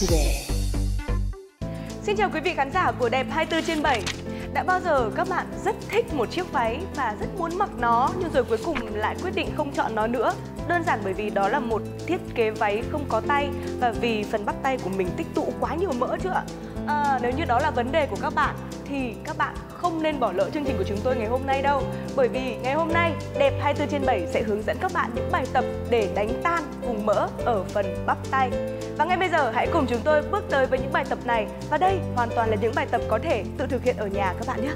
today. Xin chào quý vị khán giả của Đẹp 24 trên 7 Đã bao giờ các bạn rất thích một chiếc váy và rất muốn mặc nó, nhưng rồi cuối cùng lại quyết định không chọn nó nữa Đơn giản bởi vì đó là một thiết kế váy không có tay và vì phần bắp tay của mình tích tụ quá nhiều mỡ chưa ạ? À, nếu như đó là vấn đề của các bạn thì các bạn không nên bỏ lỡ chương trình của chúng tôi ngày hôm nay đâu. Bởi vì ngày hôm nay Đẹp 24 trên 7 sẽ hướng dẫn các bạn những bài tập để đánh tan vùng mỡ ở phần bắp tay. Và ngay bây giờ hãy cùng chúng tôi bước tới với những bài tập này. Và đây hoàn toàn là những bài tập có thể tự thực hiện ở nhà các bạn nhé.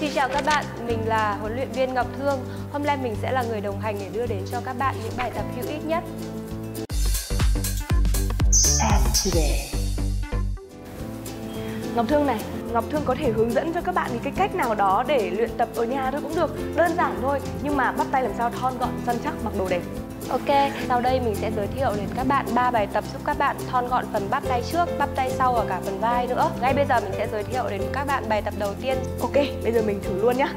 Xin chào các bạn, mình là huấn luyện viên Ngọc Thương. Hôm nay mình sẽ là người đồng hành để đưa đến cho các bạn những bài tập hữu ích nhất. Ngọc Thương này, Ngọc Thương có thể hướng dẫn cho các bạn những cái cách nào đó để luyện tập ở nhà thôi cũng được Đơn giản thôi, nhưng mà bắt tay làm sao thon gọn, săn chắc, mặc đồ đẹp Ok, sau đây mình sẽ giới thiệu đến các bạn ba bài tập giúp các bạn thon gọn phần bắp tay trước, bắp tay sau và cả phần vai nữa. Ngay bây giờ mình sẽ giới thiệu đến các bạn bài tập đầu tiên. Ok, bây giờ mình thử luôn nhá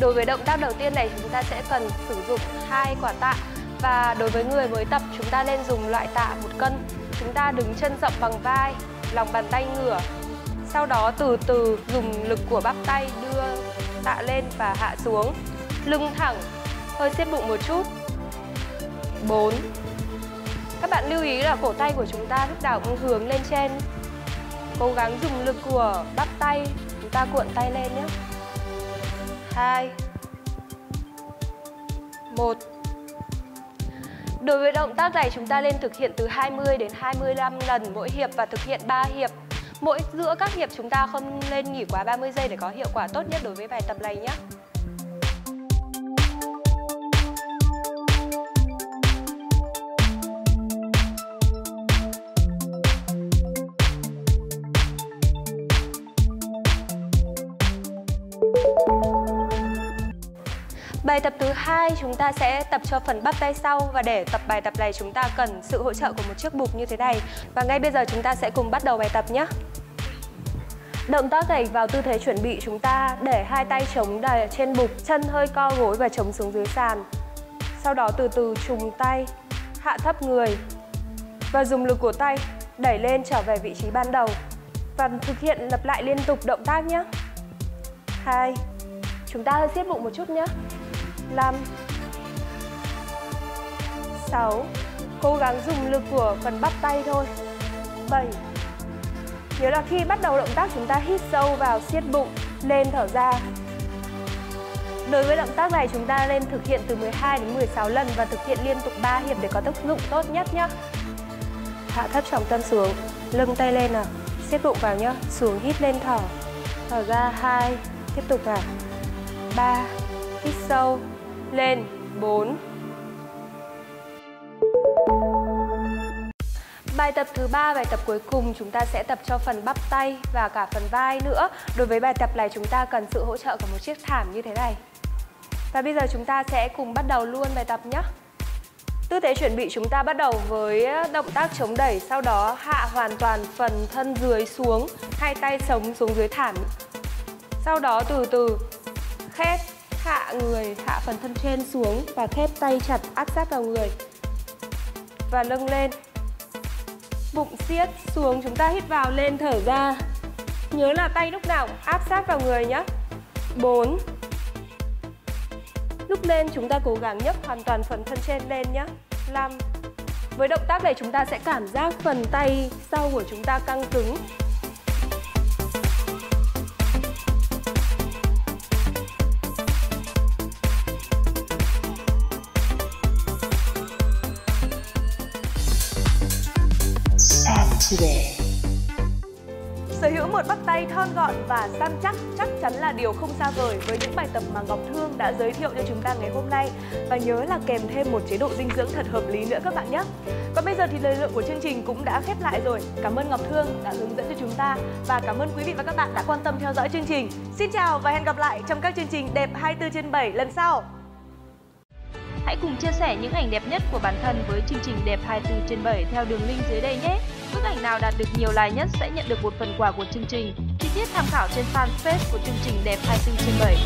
Đối với động tác đầu tiên này chúng ta sẽ cần sử dụng hai quả tạ và đối với người mới tập chúng ta nên dùng loại tạ một cân. Chúng ta đứng chân rộng bằng vai, lòng bàn tay ngửa. Sau đó từ từ dùng lực của bắp tay đưa tạ lên và hạ xuống. Lưng thẳng, hơi siết bụng một chút. 4 Các bạn lưu ý là cổ tay của chúng ta lúc nào cũng hướng lên trên. Cố gắng dùng lực của bắp tay, chúng ta cuộn tay lên nhé. 2 1 Đối với động tác này chúng ta nên thực hiện từ 20 đến 25 lần mỗi hiệp và thực hiện 3 hiệp. Mỗi giữa các hiệp chúng ta không nên nghỉ quá 30 giây để có hiệu quả tốt nhất đối với bài tập này nhé. Bài tập thứ hai chúng ta sẽ tập cho phần bắp tay sau và để tập bài tập này chúng ta cần sự hỗ trợ của một chiếc bục như thế này. Và ngay bây giờ chúng ta sẽ cùng bắt đầu bài tập nhé. Động tác này vào tư thế chuẩn bị chúng ta để hai tay chống đầy trên bục, chân hơi co gối và chống xuống dưới sàn. Sau đó từ từ trùng tay, hạ thấp người và dùng lực của tay đẩy lên trở về vị trí ban đầu và thực hiện lặp lại liên tục động tác nhé. 2 Chúng ta hơi siết bụng một chút nhé. 5 6 Cố gắng dùng lực của phần bắp tay thôi. 7 Nhớ là khi bắt đầu động tác, chúng ta hít sâu vào siết bụng Lên thở ra. Đối với động tác này, chúng ta nên thực hiện từ 12 đến 16 lần Và thực hiện liên tục 3 hiệp để có tác dụng tốt nhất nhé Hạ thấp trọng tâm xuống, Lưng tay lên nào xếp bụng vào nhé Xuống hít lên thở. Thở ra 2 Tiếp tục nào. 3 Hít sâu lên 4 Bài tập thứ ba, bài tập cuối cùng chúng ta sẽ tập cho phần bắp tay và cả phần vai nữa. Đối với bài tập này chúng ta cần sự hỗ trợ của một chiếc thảm như thế này. Và bây giờ chúng ta sẽ cùng bắt đầu luôn bài tập nhé. Tư thế chuẩn bị chúng ta bắt đầu với động tác chống đẩy, sau đó hạ hoàn toàn phần thân dưới xuống, hai tay sống xuống dưới thảm. Sau đó từ từ khép hạ người, hạ phần thân trên xuống và khép tay chặt áp sát vào người. Và nâng lên. Bụng siết xuống, chúng ta hít vào lên thở ra. Nhớ là tay lúc nào cũng áp sát vào người nhé. 4 Lúc lên chúng ta cố gắng nhấc hoàn toàn phần thân trên lên nhé. 5 Với động tác này chúng ta sẽ cảm giác phần tay sau của chúng ta căng cứng today. Sở hữu một bắp tay thon gọn và săn chắc chắc chắn là điều không xa vời với những bài tập mà Ngọc Thương đã giới thiệu cho chúng ta ngày hôm nay và nhớ là kèm thêm một chế độ dinh dưỡng thật hợp lý nữa các bạn nhé. Còn bây giờ thì thời lượng của chương trình cũng đã khép lại rồi. Cảm ơn Ngọc Thương đã hướng dẫn cho chúng ta và cảm ơn quý vị và các bạn đã quan tâm theo dõi chương trình. Xin chào và hẹn gặp lại trong các chương trình đẹp 24 trên 7 lần sau. Hãy cùng chia sẻ những ảnh đẹp nhất của bản thân với chương trình đẹp 24 trên 7 theo đường link dưới đây nhé. Bức ảnh nào đạt được nhiều like nhất sẽ nhận được một phần quà của chương trình. Chi tiết tham khảo trên fanpage của chương trình đẹp 24 trên 7.